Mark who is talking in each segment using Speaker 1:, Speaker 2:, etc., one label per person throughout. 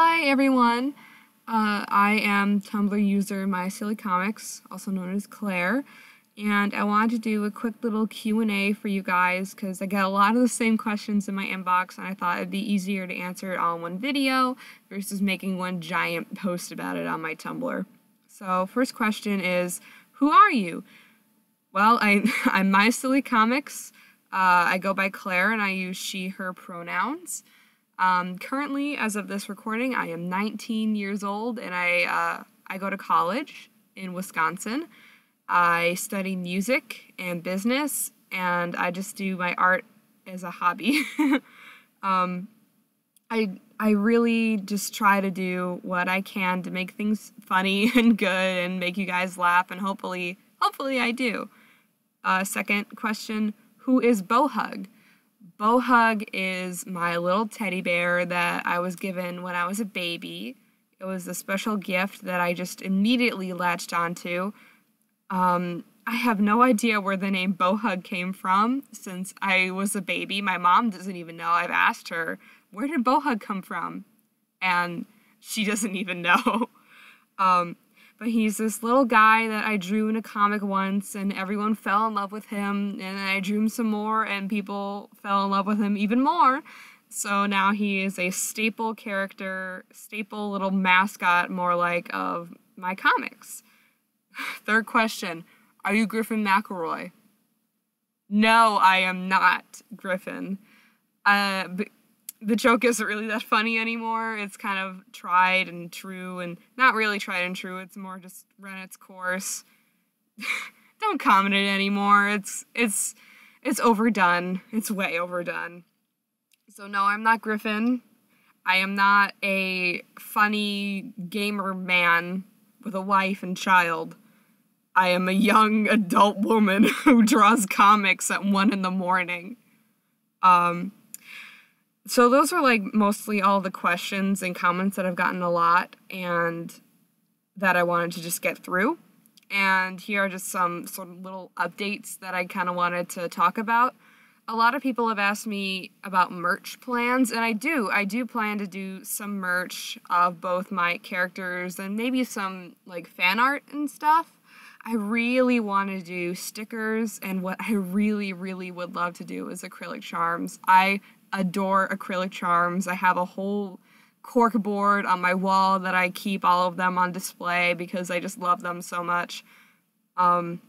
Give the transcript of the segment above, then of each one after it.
Speaker 1: Hi everyone. Uh, I am Tumblr user My Silly Comics, also known as Claire, and I wanted to do a quick little Q&A for you guys because I get a lot of the same questions in my inbox and I thought it'd be easier to answer it all in one video versus making one giant post about it on my Tumblr. So first question is, who are you? Well, I, I'm My Silly Comics. Uh, I go by Claire and I use she, her pronouns. Um, currently, as of this recording, I am 19 years old and I, uh, I go to college in Wisconsin. I study music and business, and I just do my art as a hobby. um, I I really just try to do what I can to make things funny and good and make you guys laugh, and hopefully, hopefully I do. Uh, second question: Who is Bohug? Bohug is my little teddy bear that I was given when I was a baby. It was a special gift that I just immediately latched onto. Um, I have no idea where the name Bohug came from since I was a baby. My mom doesn't even know. I've asked her, where did Bohug come from? And she doesn't even know. um, but he's this little guy that I drew in a comic once, and everyone fell in love with him. And I drew him some more, and people fell in love with him even more. So now he is a staple character, staple little mascot, more like, of my comics. Third question Are you Griffin McElroy? No, I am not Griffin. Uh, the joke isn't really that funny anymore. It's kind of tried and true, and not really tried and true. It's more just run its course. Don't comment it anymore. It's it's it's overdone. It's way overdone. So no, I'm not Griffin. I am not a funny gamer man with a wife and child. I am a young adult woman who draws comics at one in the morning. Um, so those are like mostly all the questions and comments that I've gotten a lot and that I wanted to just get through. And here are just some sort of little updates that I kind of wanted to talk about. A lot of people have asked me about merch plans, and I do. I do plan to do some merch of both my characters and maybe some like fan art and stuff. I really want to do stickers, and what I really, really would love to do is acrylic charms. I adore acrylic charms. I have a whole cork board on my wall that I keep all of them on display because I just love them so much. Um,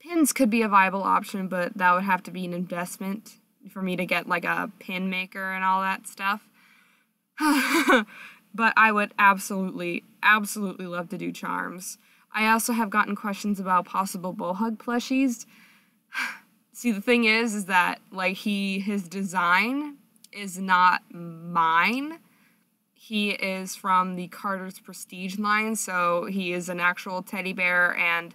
Speaker 1: pins could be a viable option, but that would have to be an investment for me to get like a pin maker and all that stuff. but I would absolutely, absolutely love to do charms. I also have gotten questions about possible bohug plushies. See, the thing is, is that like he his design is not mine. He is from the Carter's Prestige line, so he is an actual teddy bear and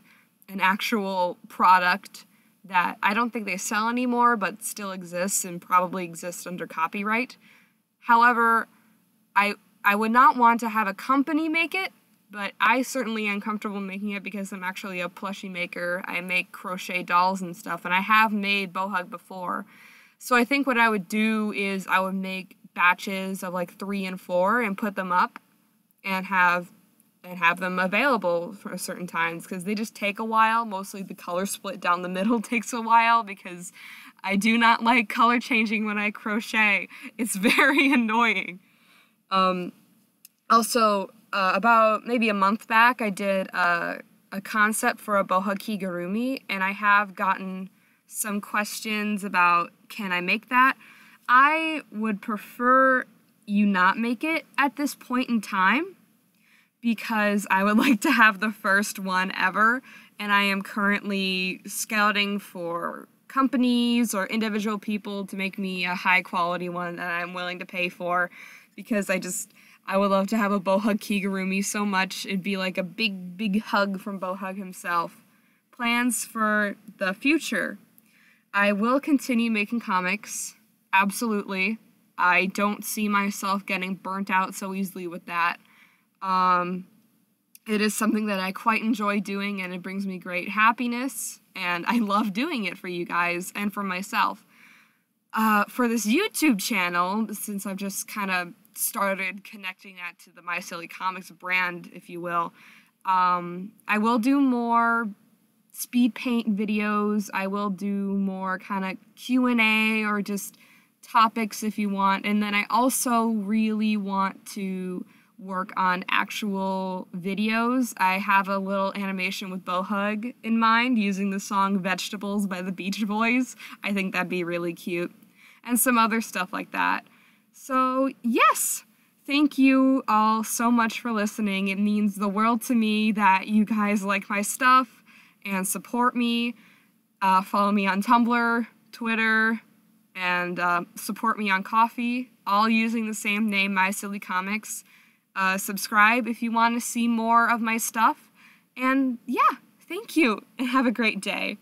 Speaker 1: an actual product that I don't think they sell anymore, but still exists and probably exists under copyright. However, I I would not want to have a company make it but I certainly am comfortable making it because I'm actually a plushie maker. I make crochet dolls and stuff, and I have made Bohug before. So I think what I would do is I would make batches of like three and four and put them up and have and have them available for certain times because they just take a while. Mostly the color split down the middle takes a while because I do not like color changing when I crochet. It's very annoying. Um, also, uh, about maybe a month back, I did a, a concept for a Bohug Kigurumi, and I have gotten some questions about can I make that? I would prefer you not make it at this point in time because I would like to have the first one ever, and I am currently scouting for companies or individual people to make me a high quality one that I'm willing to pay for because I just I would love to have a Bohug Kigurumi so much. It'd be like a big, big hug from Bohug himself. Plans for the future. I will continue making comics. Absolutely. I don't see myself getting burnt out so easily with that. Um, it is something that I quite enjoy doing and it brings me great happiness. And I love doing it for you guys and for myself. Uh, for this YouTube channel, since I've just kind of started connecting that to the My Silly Comics brand, if you will. Um, I will do more speed paint videos. I will do more kind of Q&A or just topics if you want. And then I also really want to work on actual videos. I have a little animation with Bohug in mind using the song Vegetables by the Beach Boys. I think that'd be really cute. And some other stuff like that. So, yes, thank you all so much for listening. It means the world to me that you guys like my stuff and support me. Uh, follow me on Tumblr, Twitter, and uh, support me on Ko-fi, all using the same name, My Silly Comics. Uh, subscribe if you want to see more of my stuff. And yeah, thank you and have a great day.